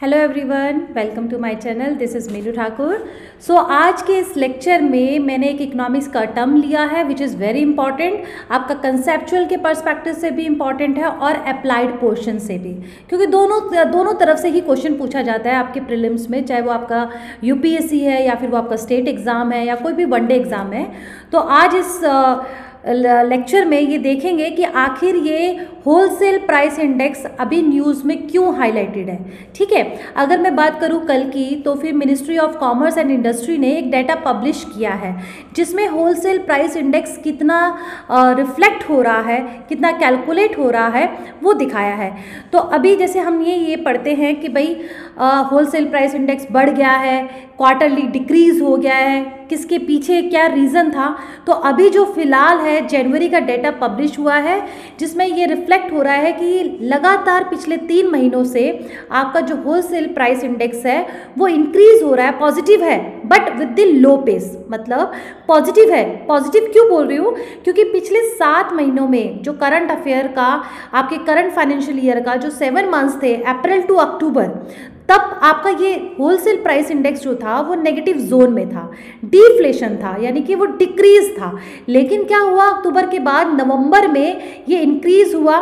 Hello everyone welcome to my channel this is Meenu Thakur so आज के इस lecture में मैंने एक इकोनॉमिक्स का टर्म लिया है विच इज़ वेरी इंपॉर्टेंट आपका कंसेप्चुअल के परस्पेक्टिव से भी इंपॉर्टेंट है और अप्लाइड पोर्शन से भी। क्योंकि दोनों दोनों तरफ़ से ही क्वेश्चन पूछा जाता है आपके प्रिलिम्स में, चाहे वो आपका यूपीएससी है या फिर वो आपका स्टेट एग्ज़ाम है या कोई भी वनडे एग्ज़ाम है। तो आज इस लेक्चर में ये देखेंगे कि आखिर ये होलसेल प्राइस इंडेक्स अभी न्यूज़ में क्यों हाईलाइटेड है। ठीक है? अगर मैं बात करूँ कल की तो फिर ministry of commerce and industry ने एक डाटा पब्लिश किया है, जिसमें होलसेल प्राइस इंडेक्स कितना रिफ्लेक्ट हो रहा है, कितना कैलकुलेट हो रहा है, वो दिखाया है। तो अभी जैसे हम ये ये पढ़ते हैं कि भाई होलसेल प्राइस इंडेक्स बढ़ गया है क्वार्टरली डिक्रीज हो गया है किसके पीछे क्या रीज़न था? तो अभी जो फ़िलहाल है, जनवरी का डेटा पब्लिश हुआ है, जिसमें ये रिफ्लेक्ट हो रहा है कि लगातार पिछले तीन महीनों से आपका जो होलसेल प्राइस इंडेक्स है, वो इंक्रीज हो रहा है पॉजिटिव है but with the low pace मतलब पॉजिटिव है। पॉजिटिव क्यों बोल रही हूँ? क्योंकि पिछले सात महीनों में जो करंट अफेयर का, आपके करंट फाइनेंशियल ईयर का जो सेवन मंथ्स थे अप्रैल टू अक्टूबर तब आपका ये होलसेल प्राइस इंडेक्स जो था, वो नेगेटिव जोन में था। डिफ्लेशन था, यानी कि वो डिक्रीज था। लेकिन क्या हुआ, अक्टूबर के बाद नवंबर में ये इंक्रीज हुआ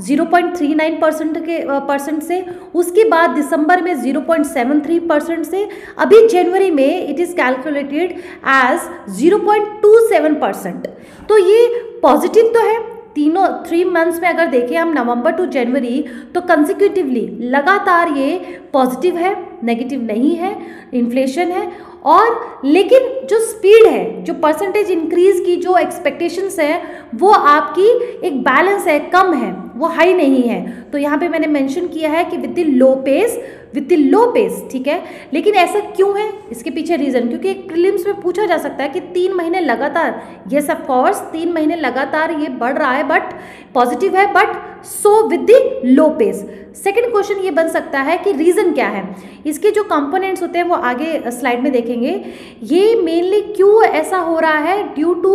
0.39 परसेंट के परसेंट से। उसके बाद दिसंबर में 0.73 परसेंट से। अभी जनवरी में it is calculated as 0.27 percent तो ये पॉजिटिव तो है तीनों थ्री मंथ्स में अगर देखें हम नवंबर टू जनवरी तो कंसिक्यूटिवली लगातार ये पॉजिटिव है नेगेटिव नहीं है इन्फ्लेशन है, और लेकिन जो स्पीड है, जो परसेंटेज इंक्रीज की जो एक्सपेक्टेशंस है, वो आपकी एक बैलेंस है, कम है। वो हाई नहीं है। तो यहाँ पे मैंने मेंशन किया है कि with the low pace with the low pace ठीक है? लेकिन ऐसा क्यों है? इसके पीछे रीज़न क्योंकि एक प्रिलिम्स में पूछा जा सकता है कि तीन महीने लगातार ये सब कोर्स तीन महीने लगातार ये बढ़ रहा है बट पॉजिटिव है but so with the low pace second question ये बन सकता है कि रीज़न क्या है? इसके जो कंपोनेंट्स होते हैं, वो आगे स्लाइड में देखेंगे। ये मेनली क्यों ऐसा हो रहा है? ड्यू टू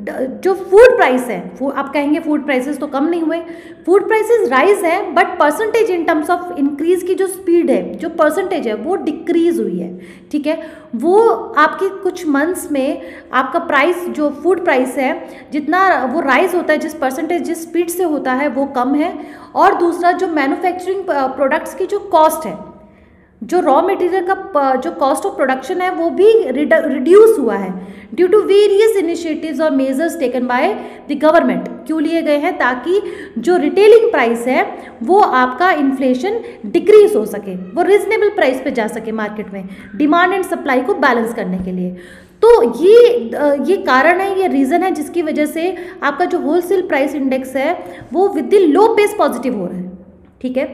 जो फ़ूड प्राइस है आप कहेंगे फ़ूड प्राइसेस तो कम नहीं हुए फ़ूड प्राइसेस राइज है but percentage in terms of increase की जो स्पीड है, जो परसेंटेज है, वो डिक्रीज हुई है, ठीक है? वो आपके कुछ मंथ्स में आपका प्राइस जो फ़ूड प्राइस है, जितना वो राइज होता है, जिस परसेंटेज जिस स्पीड से होता है, वो कम है, और दूसरा जो मैन्युफैक्चरिंग प्रोडक्ट्स की जो कॉस्ट है जो रॉ मटेरियल का जो कॉस्ट ऑफ़ प्रोडक्शन है, वो भी रिड्यूस हुआ है। ड्यू टू वेरियस इनिशिएटिव्स और measures taken by the government क्यों लिए गए हैं? ताकि जो रिटेलिंग प्राइस है, वो आपका इन्फ्लेशन डिक्रीज हो सके। वो रिजनेबल प्राइस पे जा सके मार्केट में डिमांड एंड सप्लाई को बैलेंस करने के लिए। तो ये ये कारण है, ये रीज़न है जिसकी वजह से आपका जो होलसेल प्राइस इंडेक्स है, वो with the low pace positive हो रहा है। ठीक है?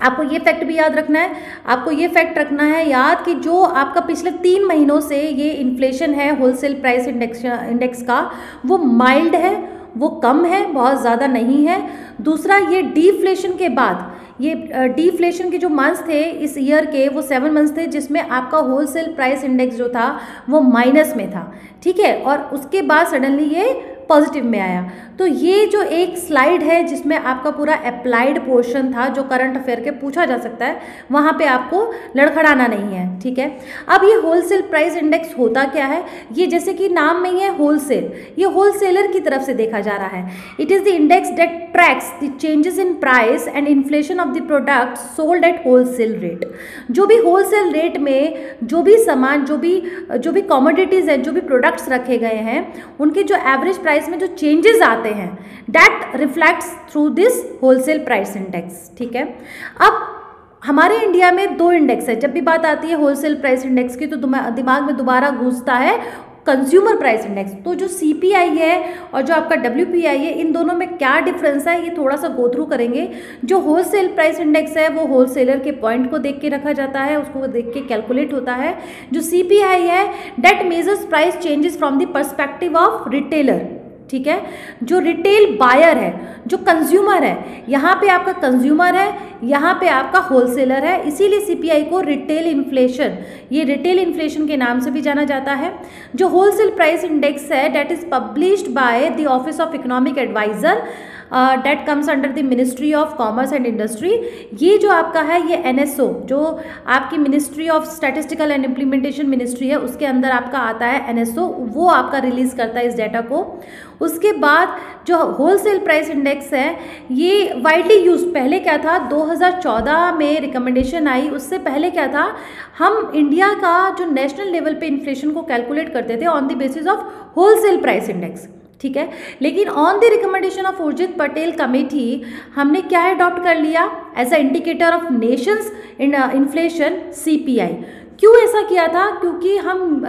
आपको ये फैक्ट भी याद रखना है, आपको ये फैक्ट रखना है याद कि जो आपका पिछले तीन महीनों से ये इन्फ्लेशन है होलसेल प्राइस इंडेक्स इंडेक्स का, वो माइल्ड है, वो कम है, बहुत ज़्यादा नहीं है। दूसरा, ये डीफ्लेशन के बाद, ये डीफ्लेशन के जो मंथ्स थे इस ईयर के, वो सेवन मंथ्स थे जिसमें आपका होलसेल प्राइस इंडेक्स जो था, वो माइनस में था, ठीक है? और उसके बाद सडनली ये पॉजिटिव में आया। तो ये जो एक स्लाइड है जिसमें आपका पूरा अप्लाइड पोर्शन था, जो करंट अफेयर के पूछा जा सकता है, वहाँ पे आपको लड़खड़ाना नहीं है, ठीक है? अब ये होलसेल प्राइस इंडेक्स होता क्या है? ये जैसे कि नाम में ही है होलसेल ये होलसेलर की तरफ़ से देखा जा रहा है। It is the index that tracks the changes in price and inflation of the product sold at wholesale rate जो भी होलसेल रेट में जो भी सामान, जो भी जो भी कॉमोडिटीज़ है, जो भी प्रोडक्ट्स रखे गए हैं, उनके जो एवरेज प्राइस में जो चेंजेस आते हैं that reflects through this wholesale price index ठीक है? अब, हमारे इंडिया में दो इंडेक्स है। जब भी बात आती है होलसेल प्राइस इंडेक्स की तो दिमाग में दोबारा घुसता है कंज्यूमर प्राइस इंडेक्स तो जो सीपीआई है और जो आपका डब्ल्यू है, इन दोनों में क्या डिफरेंस है, ये थोड़ा सा गोथ्रू करेंगे। जो होलसेल प्राइस इंडेक्स है, वो होलसेलर के पॉइंट को देख के रखा जाता है, उसको देख के कैलकुलेट होता है। जो सी है that measures price changes from the perspective of retailer ठीक है? जो रिटेल बायर है, जो कंज्यूमर है, यहाँ पे आपका कंज्यूमर है, यहाँ पे आपका होलसेलर है, इसीलिए सीपीआई को रिटेल इन्फ्लेशन ये रिटेल इन्फ्लेशन के नाम से भी जाना जाता है। जो होलसेल प्राइस इंडेक्स है that is published by the office of economic advisor that comes under the ministry of commerce and industry ये जो आपका है, ये एनएसओ जो आपकी ministry of statistical and implementation ministry है, उसके अंदर आपका आता है एनएसओ वो आपका रिलीज़ करता है इस डेटा को। उसके बाद जो होलसेल प्राइस इंडेक्स है, ये वाइडली यूज़ पहले क्या था 2014 में रिकमेंडेशन आई, उससे पहले क्या था, हम इंडिया का जो नेशनल लेवल पे इन्फ्लेशन को कैलकुलेट करते थे on the basis of wholesale price index ठीक है? लेकिन on the recommendation of Urjit Patel committee हमने क्या अडॉप्ट कर लिया? As a indicator of nation's inflation CPI क्यों ऐसा किया था? क्योंकि हम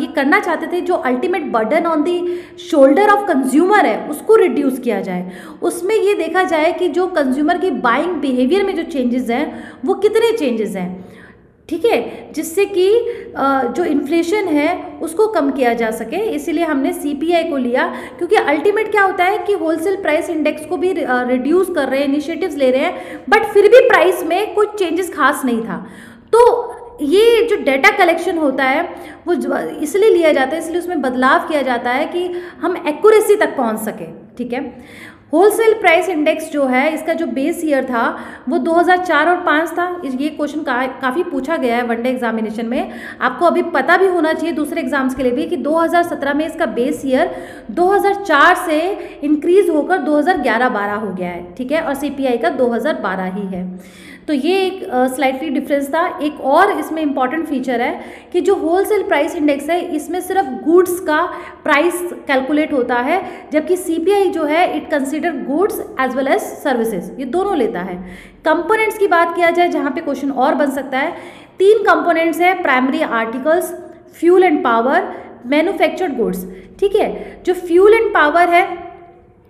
ये करना चाहते थे जो ultimate burden on the shoulder of consumer है, उसको रिड्यूस किया जाए। उसमें ये देखा जाए कि जो कंज्यूमर की बाइंग बिहेवियर में जो चेंजेस हैं, वो कितने चेंजेस हैं? ठीक है? जिससे कि जो इन्फ्लेशन है, उसको कम किया जा सके। इसीलिए हमने सीपीआई को लिया, क्योंकि अल्टीमेट क्या होता है कि होलसेल प्राइस इंडेक्स को भी रिड्यूस कर रहे हैं इनिशिएटिव्स ले रहे हैं बट फिर भी प्राइस में कुछ चेंजेस खास नहीं था। तो ये जो डेटा कलेक्शन होता है, वो इसलिए लिया जाता है, इसलिए उसमें बदलाव किया जाता है कि हम एक्यूरेसी तक पहुँच सके, ठीक है? होलसेल प्राइस इंडेक्स जो है इसका जो बेस ईयर था वो 2004 और 5 था। ये क्वेश्चन का, काफ़ी पूछा गया है वनडे एग्जामिनेशन में। आपको अभी पता भी होना चाहिए दूसरे एग्ज़ाम्स के लिए भी कि 2017 में इसका बेस ईयर 2004 से इंक्रीज होकर 2011-12 हो गया है ठीक है? और सीपीआई का 2012 ही है। तो ये एक स्लाइटली डिफरेंस था। एक और इसमें इंपॉर्टेंट फीचर है कि जो होलसेल प्राइस इंडेक्स है, इसमें सिर्फ़ गुड्स का प्राइस कैलकुलेट होता है, जबकि सीपीआई जो है it consider goods as well as services ये दोनों लेता है। कंपोनेंट्स की बात किया जाए, जहाँ पे क्वेश्चन और बन सकता है, तीन कंपोनेंट्स है primary articles fuel and power manufactured goods ठीक है? जो फ्यूल एंड पावर है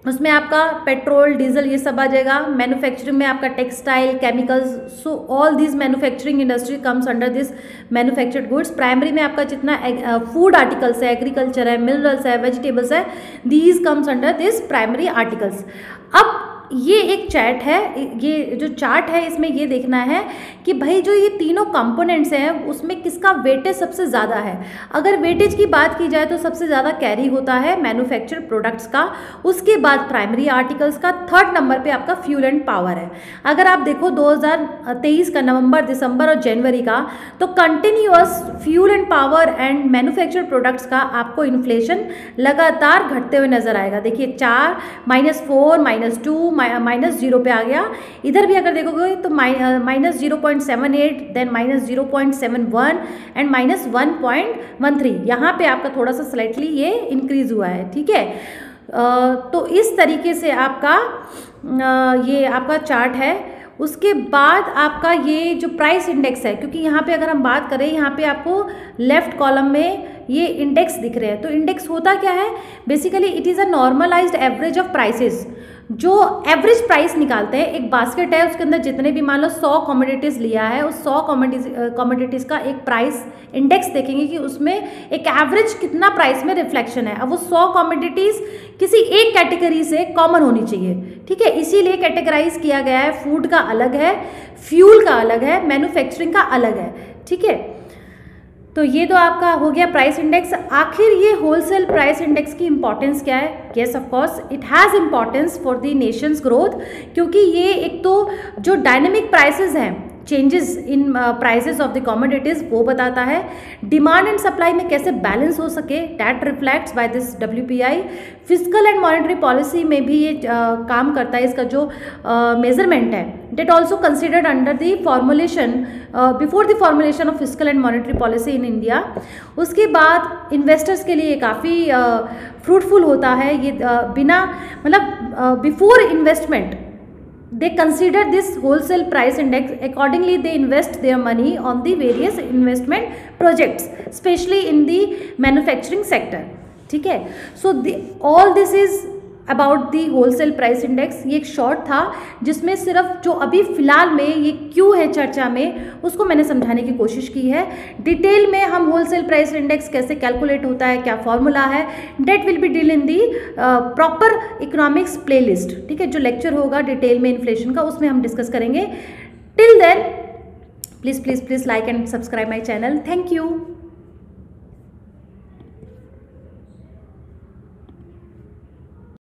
उसमें आपका पेट्रोल, डीजल ये सब आ जाएगा। मैन्युफैक्चरिंग में आपका textile, chemicals so all this manufacturing industry comes under this manufactured goods primary में आपका जितना फ़ूड आर्टिकल्स है एग्रीकल्चर है मिनरल्स है वेजिटेबल्स है these comes under this primary articles अब ये एक चैट है, ये जो चार्ट है इसमें ये देखना है कि भाई जो ये तीनों कंपोनेंट्स हैं, उसमें किसका वेटेज सबसे ज़्यादा है। अगर वेटेज की बात की जाए तो सबसे ज़्यादा कैरी होता है मैन्युफैक्चर प्रोडक्ट्स का, उसके बाद प्राइमरी आर्टिकल्स का, थर्ड नंबर पे आपका फ्यूल एंड पावर है। अगर आप देखो 2023 का, नवंबर, दिसंबर और जनवरी का तो continues fuel and power and manufacture products का आपको इन्फ्लेशन लगातार घटते हुए नज़र आएगा। देखिए, चार, minus four, minus two minus zero पे आ गया। इधर भी अगर देखोगे तो minus zero point seven eight, then minus zero point seven one, and minus one point one three. यहाँ पर आपका थोड़ा सा स्लाइटली ये इंक्रीज हुआ है, ठीक है? तो इस तरीके से आपका ये आपका चार्ट है। उसके बाद आपका ये जो प्राइस इंडेक्स है, क्योंकि यहाँ पे अगर हम बात करें, यहाँ पे आपको लेफ़्ट कॉलम में ये इंडेक्स दिख रहे हैं। तो इंडेक्स होता क्या है? Basically it is a normalised average of prices जो एवरेज प्राइस निकालते हैं, एक बास्केट है, उसके अंदर जितने भी मान लो सौ कॉमोडिटीज़ लिया है, उस सौ कॉमोडिटीज़ का एक प्राइस इंडेक्स देखेंगे कि उसमें एक एवरेज कितना प्राइस में रिफ्लेक्शन है। अब वो सौ कॉमोडिटीज़ किसी एक कैटेगरी से कॉमन होनी चाहिए, ठीक है? इसीलिए कैटेगराइज किया गया है फ़ूड का अलग है फ्यूल का अलग है मैन्युफैक्चरिंग का अलग है, ठीक है? तो ये तो आपका हो गया प्राइस इंडेक्स आखिर ये होलसेल प्राइस इंडेक्स की इंपॉर्टेंस क्या है? Yes of course it has importance for the nation's growth क्योंकि ये एक तो जो डायनेमिक प्राइसेस हैं changes in prices of the commodities वो बताता है डिमांड एंड सप्लाई में कैसे बैलेंस हो सके? That reflects by this W P I physical and monetary policy में भी ये uh, काम करता है इसका जो मेज़रमेंट uh, है. That also considered under the formulation before the formulation of physical and monetary policy in India उसके बाद इन्वेस्टर्स के लिए काफ़ी फ्रूटफुल uh, होता है ये uh, बिना मतलब before investment they consider this wholesale price index accordingly they invest their money on the various investment projects especially in the manufacturing sector ठीक है सो all this is About the wholesale price index ये एक short था, जिसमें सिर्फ़ जो अभी फ़िलहाल में ये क्यों है चर्चा में, उसको मैंने समझाने की कोशिश की है। डिटेल में हम होलसेल प्राइस इंडेक्स कैसे कैलकुलेट होता है, क्या फॉर्मूला है that will be deal in the proper economics play ठीक है, जो लेक्चर होगा डिटेल में इन्फ्लेशन का, उसमें हम डिस्कस करेंगे। Till then please please please like and subscribe my channel thank you